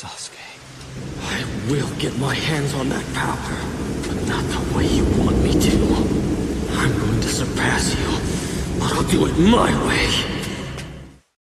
Sasuke, I will get my hands on that power, but not the way you want me to. I'm going to surpass you, but I'll do it my way.